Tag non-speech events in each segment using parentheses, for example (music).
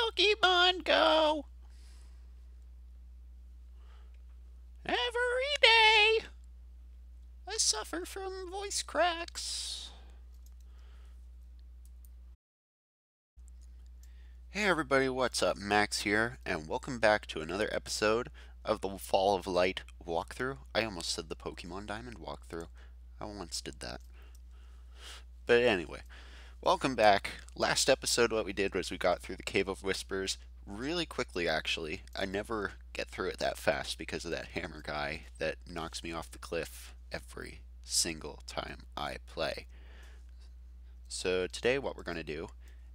Pokemon Go. Every day, I suffer from voice cracks. Hey everybody, what's up? Max here, and welcome back to another episode of the Fall of Light walkthrough. I almost said the Pokemon Diamond walkthrough. I once did that. But anyway, welcome back. Last episode what we did was we got through the Cave of Whispers really quickly actually. I never get through it that fast because of that hammer guy that knocks me off the cliff every single time I play. So today what we're going to do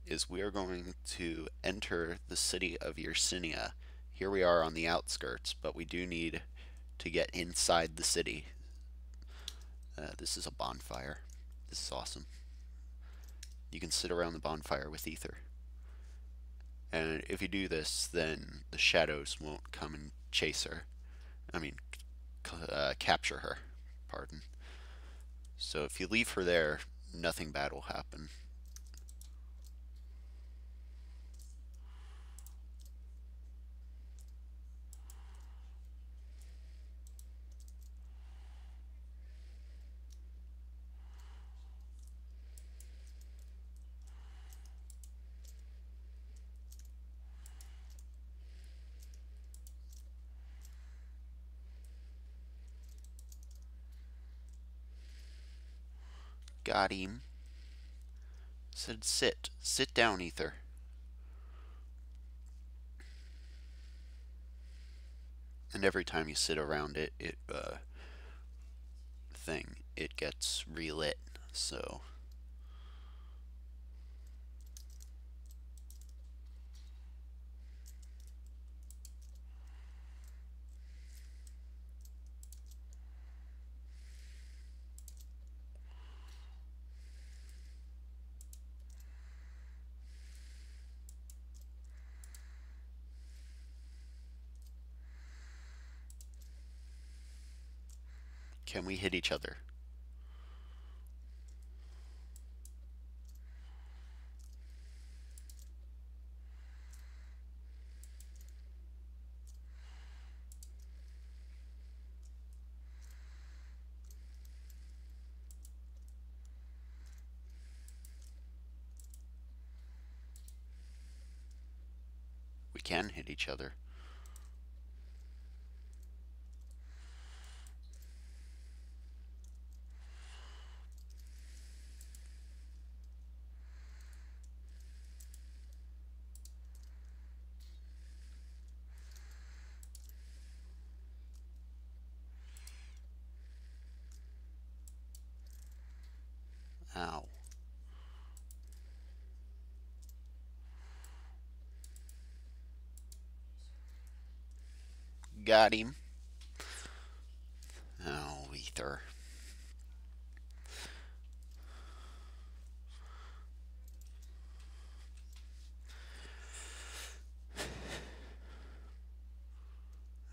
is we are going to enter the city of Yersinia. Here we are on the outskirts, but we do need to get inside the city. Uh, this is a bonfire. This is awesome. You can sit around the bonfire with Aether. And if you do this, then the shadows won't come and chase her. I mean, uh, capture her. Pardon. So if you leave her there, nothing bad will happen. Got. Said sit. Sit down, Aether. And every time you sit around it, it, uh, thing, it gets relit, so... Can we hit each other? We can hit each other. Ow. Got him. Oh, Aether.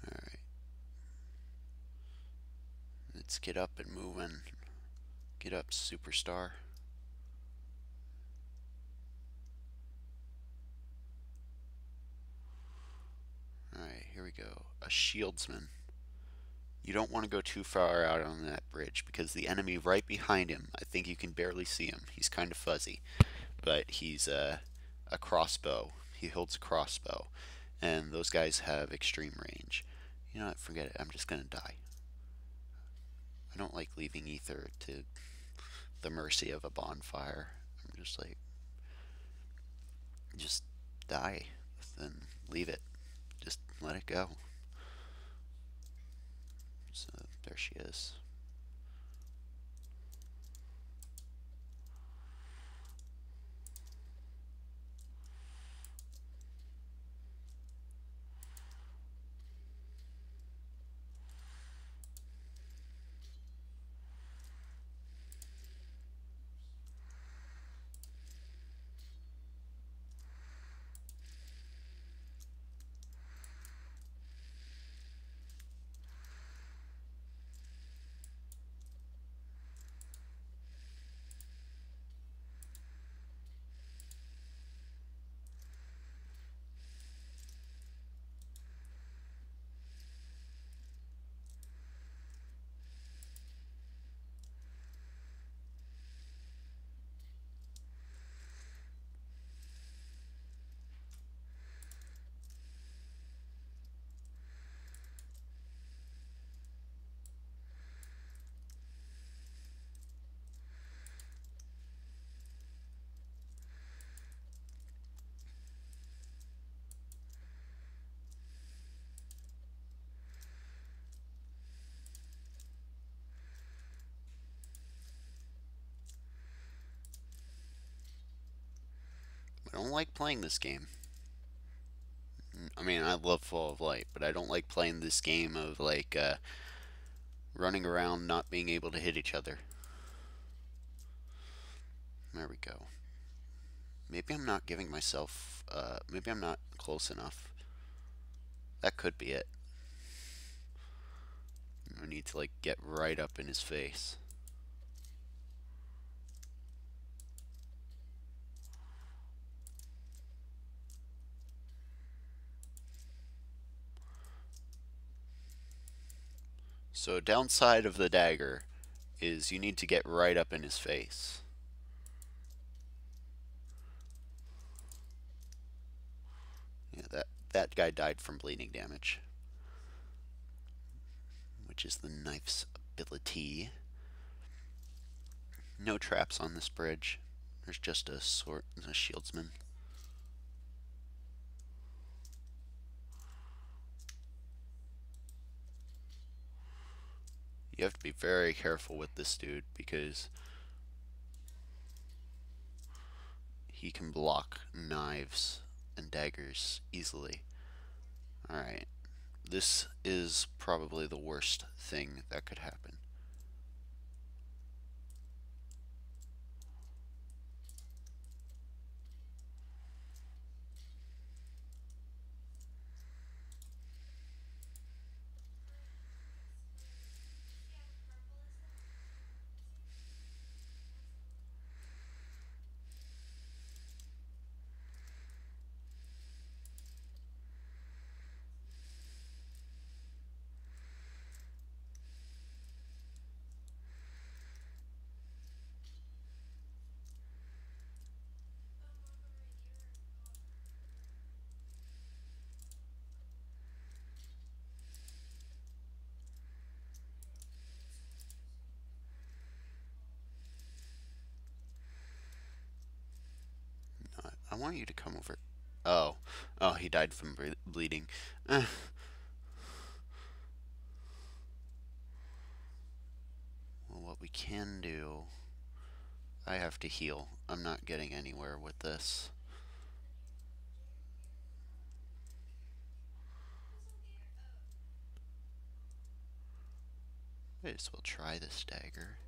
Alright. Let's get up and moving. Get up, superstar. Alright, here we go. A shieldsman. You don't want to go too far out on that bridge because the enemy right behind him, I think you can barely see him. He's kind of fuzzy, but he's a, a crossbow. He holds a crossbow, and those guys have extreme range. You know what? Forget it. I'm just going to die. I don't like leaving Aether to the mercy of a bonfire. I'm just like, just die, then leave it. Just let it go. So there she is. Don't like playing this game. I mean, I love Fall of Light, but I don't like playing this game of like uh, running around not being able to hit each other. There we go. Maybe I'm not giving myself, uh, maybe I'm not close enough. That could be it. I need to like get right up in his face. So downside of the dagger is you need to get right up in his face. Yeah, that, that guy died from bleeding damage. Which is the knife's ability. No traps on this bridge. There's just a sword, a shieldsman. You have to be very careful with this dude because he can block knives and daggers easily. Alright. This is probably the worst thing that could happen. I want you to come over. Oh. Oh, he died from bleeding. Uh. well, what we can do... I have to heal. I'm not getting anywhere with this. May as well try this dagger.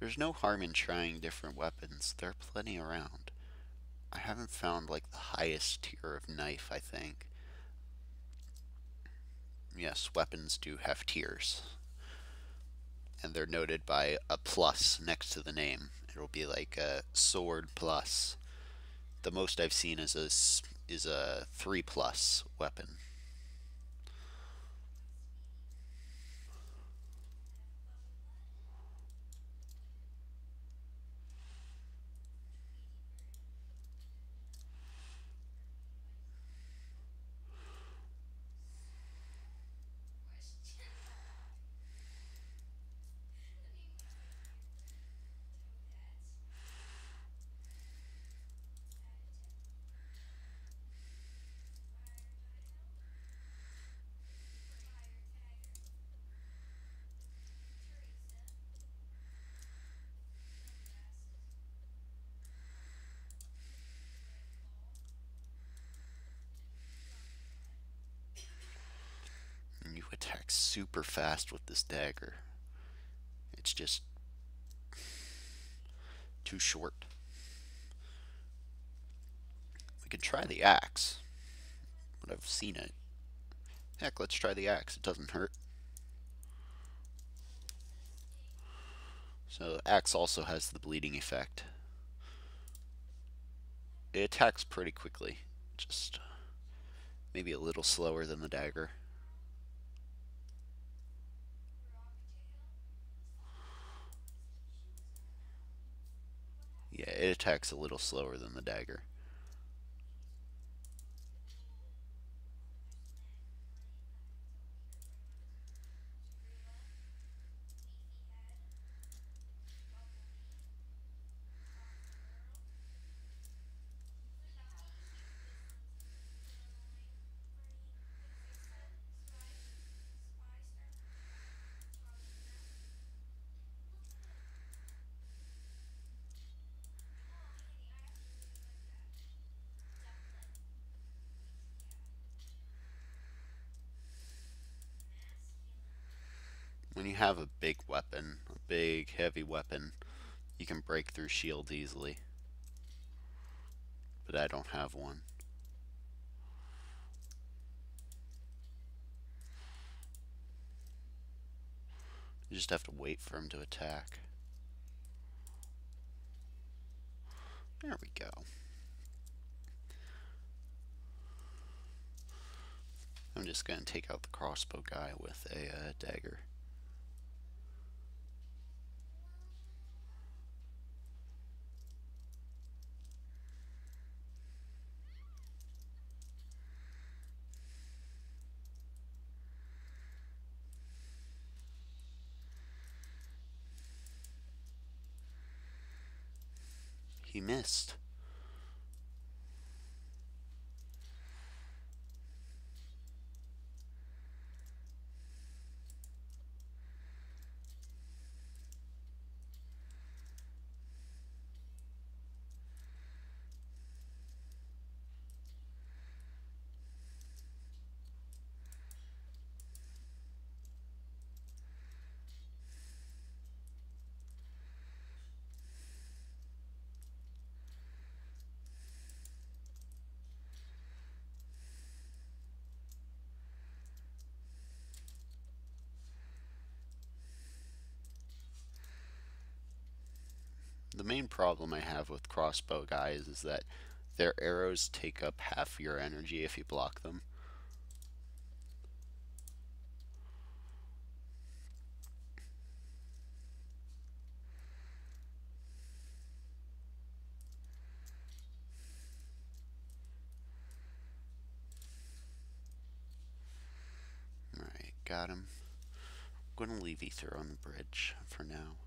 There's no harm in trying different weapons. There are plenty around. I haven't found like the highest tier of knife, I think. Yes, weapons do have tiers. And they're noted by a plus next to the name. It'll be like a sword plus. The most I've seen is a, is a 3 plus weapon. attack super fast with this dagger. It's just too short. We could try the axe, but I've seen it. Heck, let's try the axe. It doesn't hurt. So axe also has the bleeding effect. It attacks pretty quickly, just maybe a little slower than the dagger. Yeah, it attacks a little slower than the dagger. When you have a big weapon, a big heavy weapon, you can break through shields easily. But I don't have one. You just have to wait for him to attack. There we go. I'm just going to take out the crossbow guy with a uh, dagger. He The main problem I have with crossbow guys is that their arrows take up half your energy if you block them. Got him. I'm going to leave Aether on the bridge for now.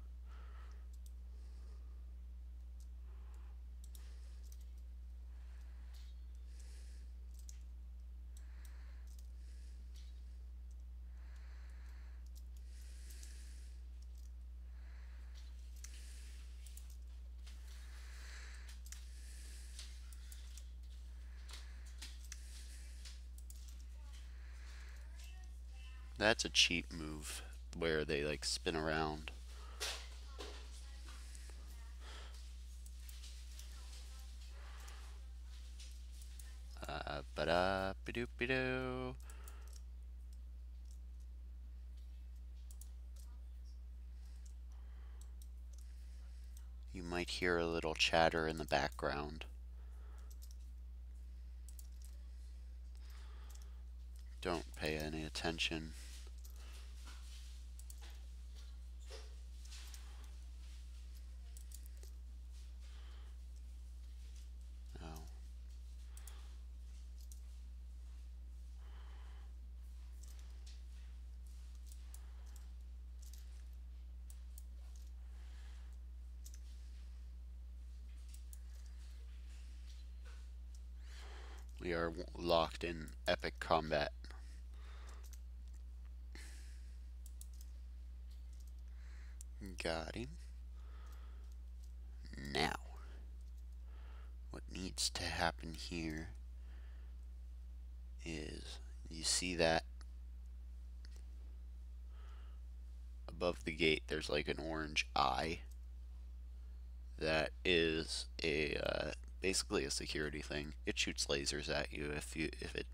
That's a cheap move where they like spin around. Uh, ba da ba doo ba doo. You might hear a little chatter in the background. Don't pay any attention. We are locked in epic combat. Got him. Now, what needs to happen here is you see that above the gate there's like an orange eye that is a uh, basically a security thing. It shoots lasers at you if you if it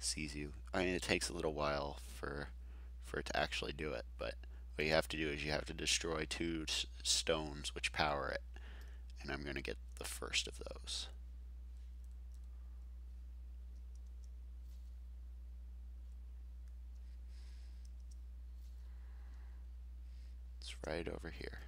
sees you. I mean, it takes a little while for for it to actually do it, but what you have to do is you have to destroy two stones which power it, and I'm going to get the first of those. It's right over here.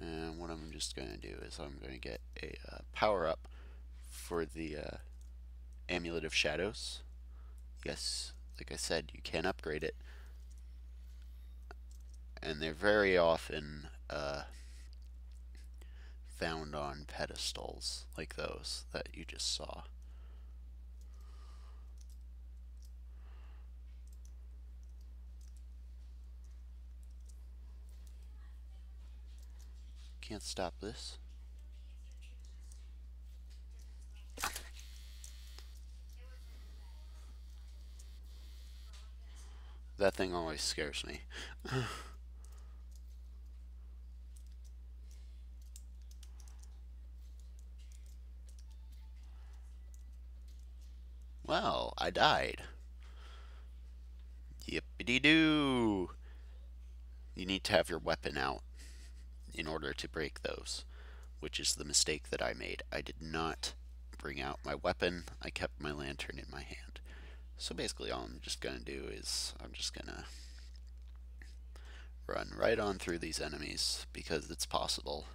And what I'm just going to do is I'm going to get a uh, power up for the uh, Amulet of Shadows. Yes, like I said, you can upgrade it. And they're very often uh, found on pedestals like those that you just saw. can't stop this. That thing always scares me. (sighs) well, I died. Yippity-doo! You need to have your weapon out in order to break those, which is the mistake that I made. I did not bring out my weapon, I kept my lantern in my hand. So basically all I'm just going to do is I'm just going to run right on through these enemies because it's possible.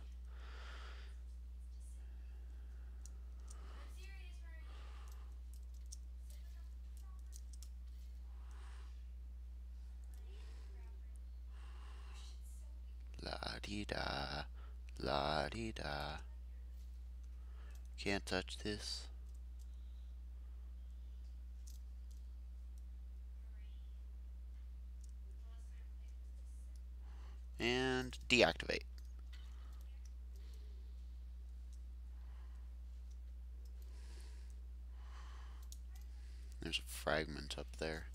La di da, la di da. Can't touch this. And deactivate. There's a fragment up there.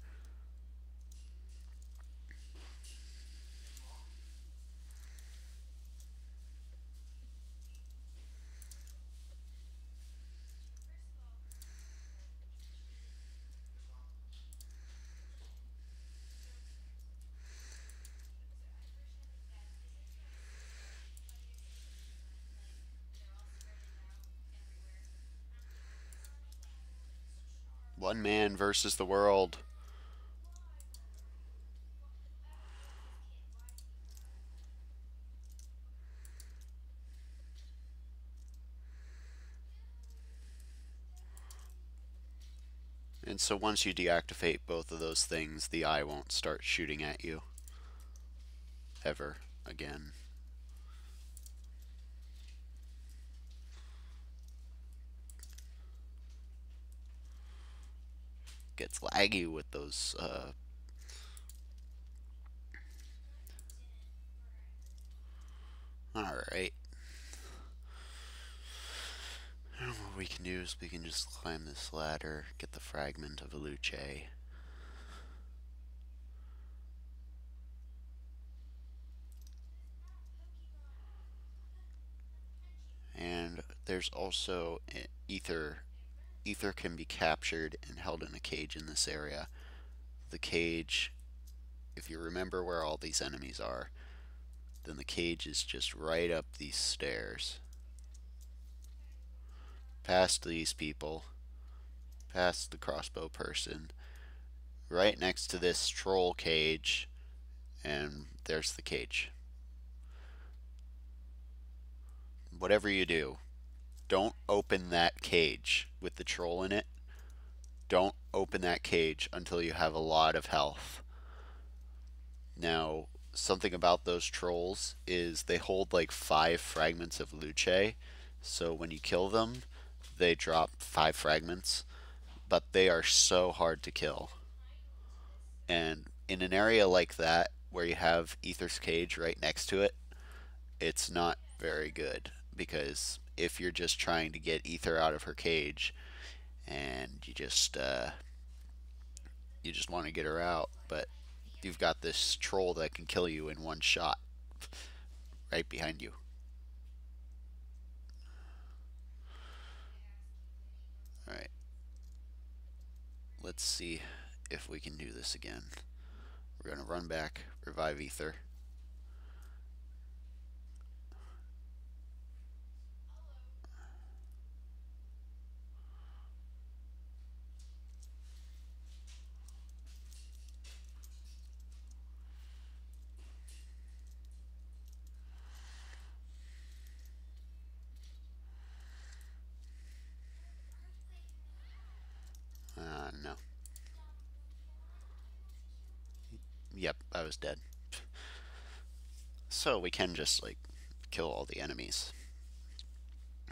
One man versus the world. And so once you deactivate both of those things, the eye won't start shooting at you ever again. Gets laggy with those uh, Alright. What we can do is we can just climb this ladder, get the fragment of Eluce. And there's also Aether Aether can be captured and held in a cage in this area. The cage, if you remember where all these enemies are, then the cage is just right up these stairs. Past these people, past the crossbow person, right next to this troll cage, and there's the cage. Whatever you do, don't open that cage with the troll in it. Don't open that cage until you have a lot of health. Now, something about those trolls is they hold like five fragments of Luce. So when you kill them, they drop five fragments. But they are so hard to kill. And in an area like that, where you have Aether's Cage right next to it, it's not very good because if you're just trying to get Aether out of her cage and you just uh, you just want to get her out, but you've got this troll that can kill you in one shot right behind you. Alright. Let's see if we can do this again. We're going to run back, revive Aether. Yep, I was dead. So we can just, like, kill all the enemies.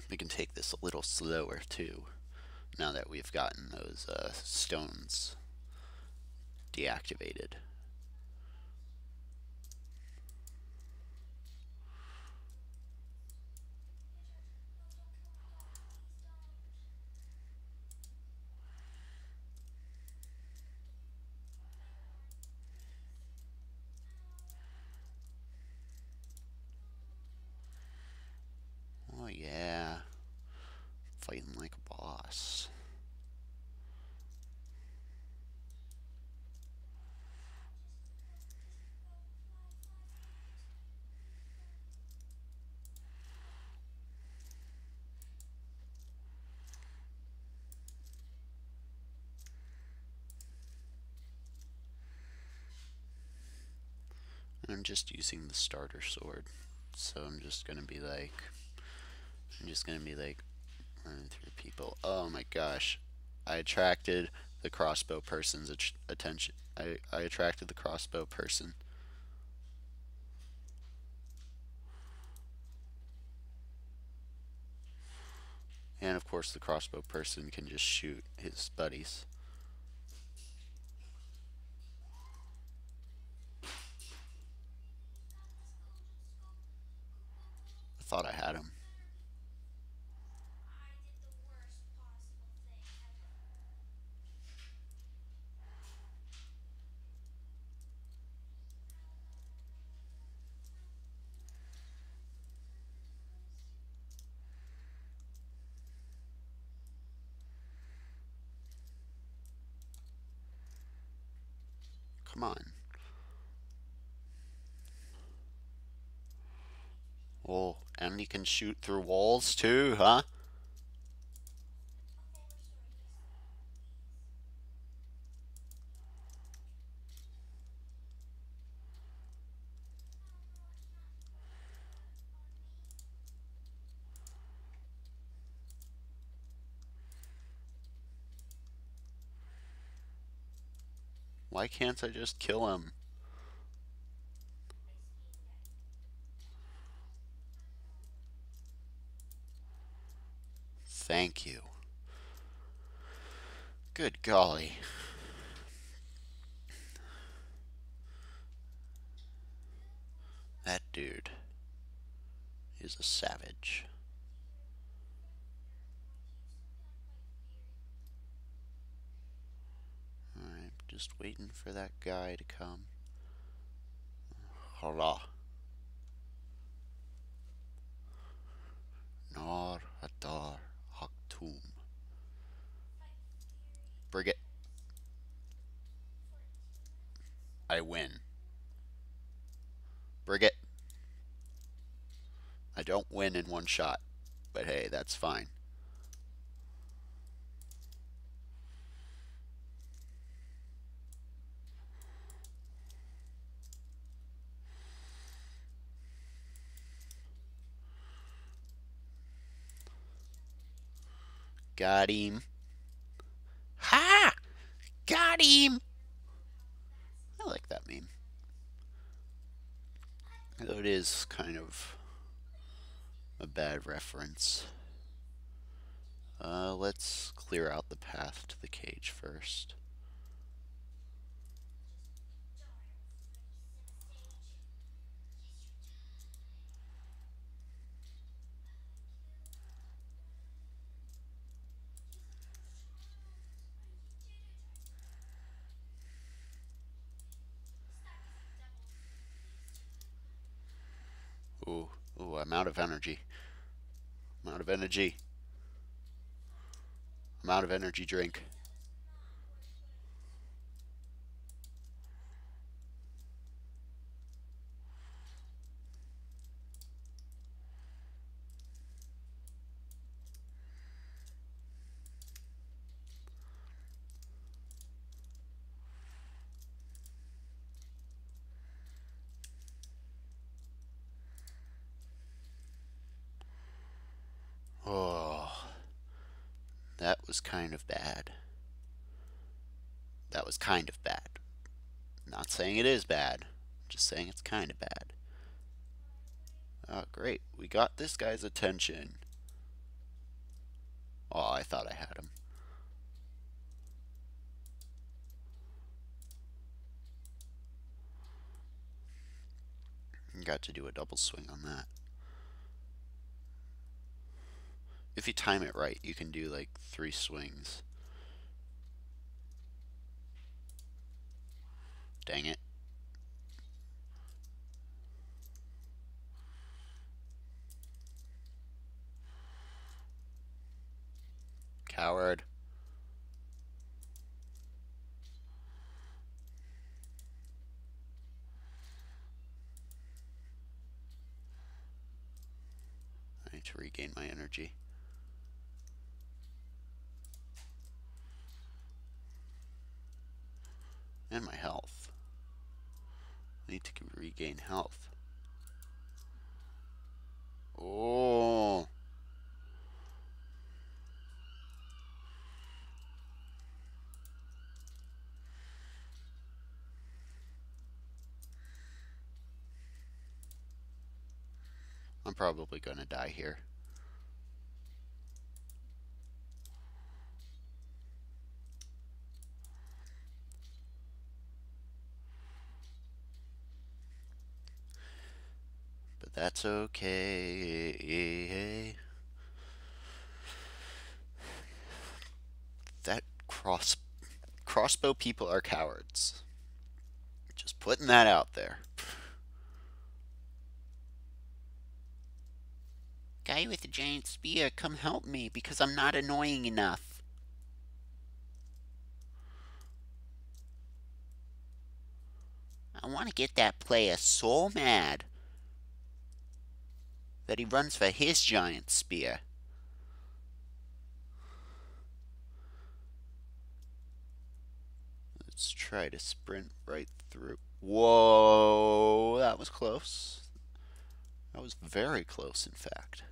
We can take this a little slower, too, now that we've gotten those uh, stones deactivated. fighting like a boss. I'm just using the starter sword. So I'm just gonna be like, I'm just gonna be like running through people. Oh my gosh. I attracted the crossbow person's attention. I, I attracted the crossbow person. And of course the crossbow person can just shoot his buddies. Thought I had him. Come on. Oh, and he can shoot through walls too, huh? Why can't I just kill him? Thank you. Good golly. That dude is a savage. Alright, just waiting for that guy to come. Hurrah. I win. Brigette. I don't win in one shot, but hey, that's fine. Got him. Ha! Got him! Like that meme. Though it is kind of a bad reference. Uh, let's clear out the path to the cage first. Ooh, out of energy. I'm out of energy. I'm out of energy drink. That was kind of bad. That was kind of bad. Not saying it is bad, just saying it's kind of bad. Oh, great. We got this guy's attention. Oh, I thought I had him. Got to do a double swing on that. if you time it right, you can do like three swings. Dang it. Coward. I need to regain my energy. Probably going to die here. But that's okay. That cross crossbow people are cowards. Just putting that out there. Guy with a giant spear, come help me because I'm not annoying enough. I want to get that player so mad that he runs for his giant spear. Let's try to sprint right through. Whoa, that was close. That was very close, in fact.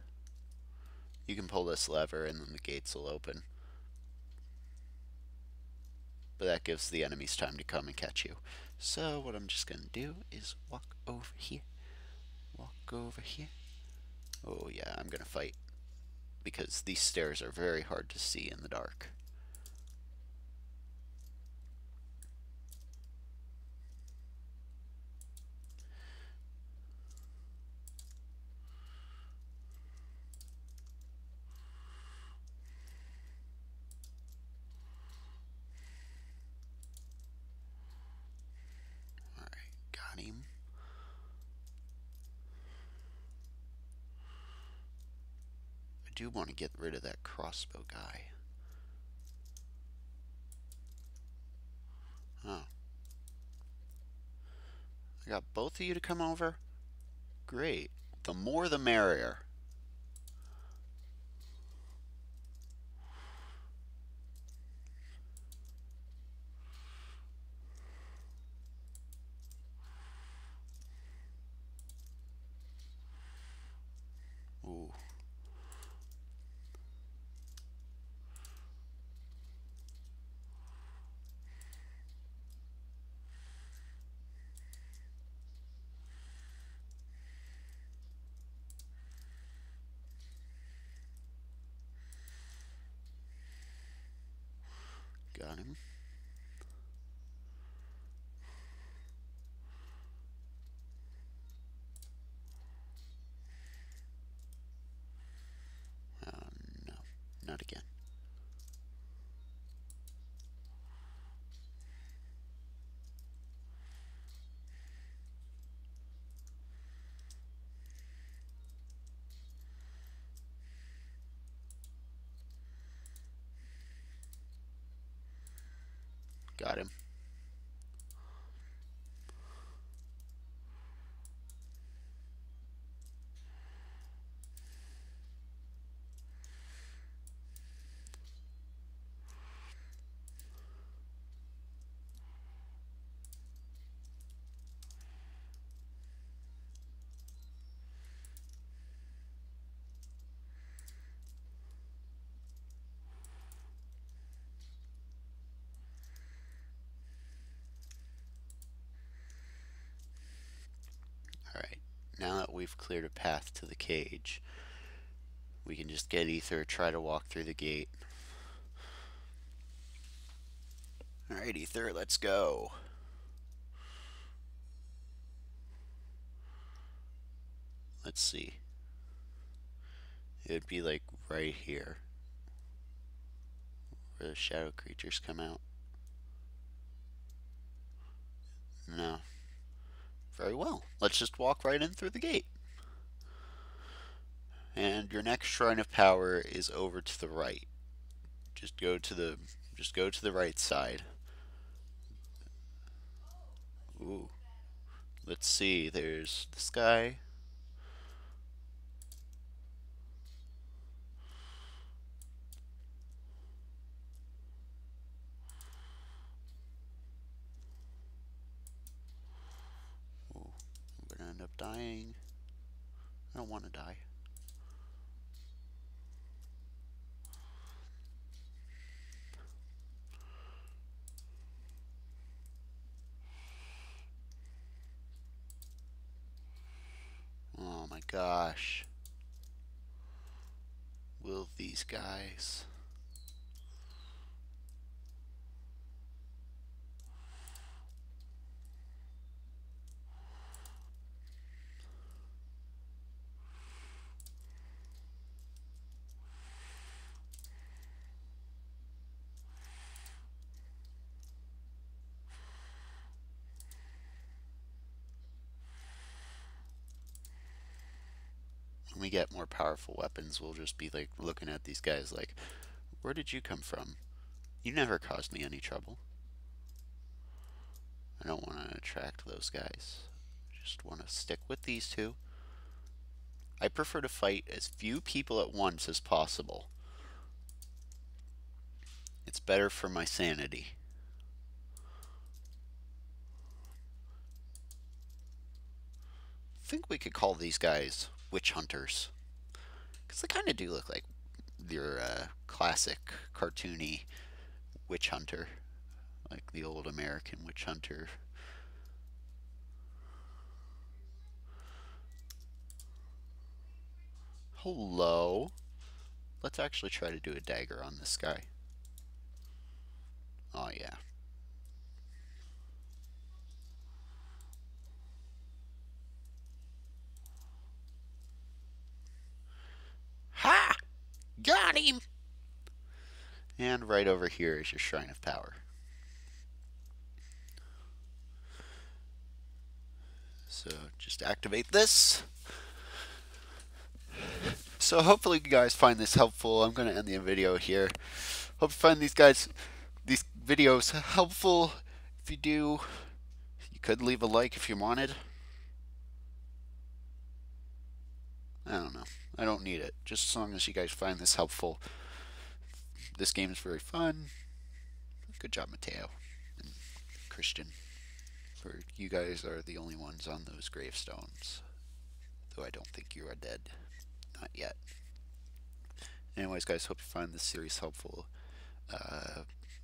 You can pull this lever and then the gates will open. But that gives the enemies time to come and catch you. So what I'm just going to do is walk over here. Walk over here. Oh yeah, I'm going to fight. Because these stairs are very hard to see in the dark. do want to get rid of that crossbow guy. Oh. I got both of you to come over? Great. The more the merrier. Got him. Oh, no, not again. Got him. now that we've cleared a path to the cage, we can just get Aether, try to walk through the gate. Alright, Aether, let's go. Let's see. It would be like right here. Where the shadow creatures come out. No, very well. Let's just walk right in through the gate. And your next shrine of power is over to the right. Just go to the just go to the right side. Ooh. Let's see, there's this guy. Don't want to die. Oh my gosh. Will these guys... when we get more powerful weapons, we'll just be like looking at these guys like, where did you come from? You never caused me any trouble. I don't want to attract those guys. Just want to stick with these two. I prefer to fight as few people at once as possible. It's better for my sanity. I think we could call these guys witch hunters. Because they kind of do look like your uh, classic cartoony witch hunter. Like the old American witch hunter. Hello. Let's actually try to do a dagger on this guy. Oh yeah, Ha! Him! And right over here is your Shrine of Power. So just activate this. So hopefully you guys find this helpful. I'm going to end the video here. Hope you find these guys, these videos helpful. If you do, you could leave a like if you wanted. I don't know. I don't need it. Just as long as you guys find this helpful. This game is very fun. Good job, Mateo and Christian. For you guys are the only ones on those gravestones. Though I don't think you are dead. Not yet. Anyways, guys, hope you find this series helpful. Uh,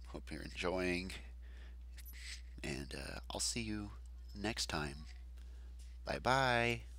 hope you're enjoying. And uh, I'll see you next time. Bye bye.